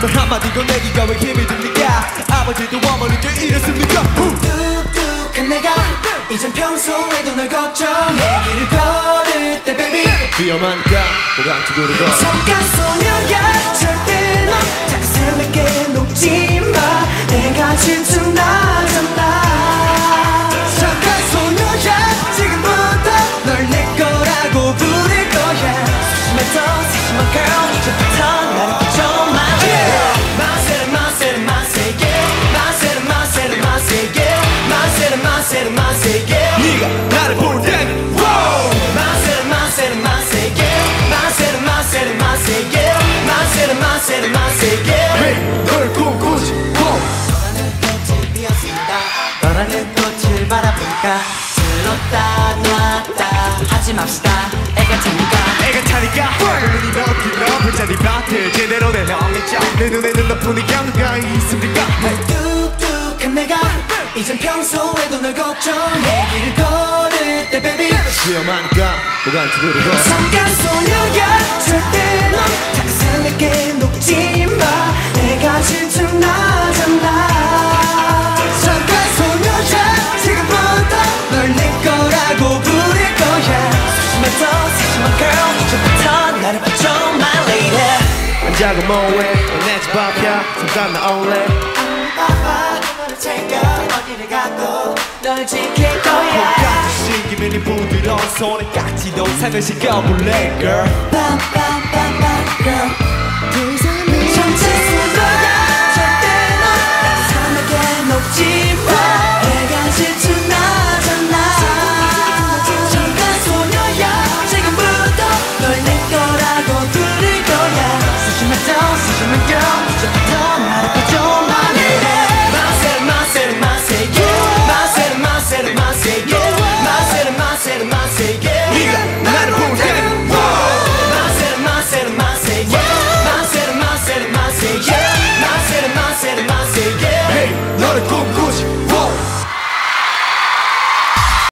말 한마디고 내기가 왜 힘이 듭니까? 아버지도 어머니도 이랬습니까? 뚝뚝한 내가 이젠 평소에도 널 걱정해 길을 걸을 때 baby. 위험하니까 뭐가 두드리고 잠깐 소녀야 너라는 꽃을 바라보니까? 들었다 놨다. 하지 맙시다. 애가 차니까. 애가 차니까. 눈이 너들어 별자리 밭을 제대로 내 형이죠 내 눈에는 너뿐이야 누가 있습니까? 뚝뚝한 내가 이젠 평소에도 널 걱정해. 길을 걸을 때 baby. 위험하니까 뭐가 두드리고 잠깐 소녀야. 절대 앉아고 뭐해? 내집 앞이야 잠깐 나 올래. 아빠 너를 챙겨 어디를 가도 널 지킬 거야. 같이 시기면 이 부드러운 손에 깍지도 상을 시켜볼래 girl hey, 너를 꿈꾸지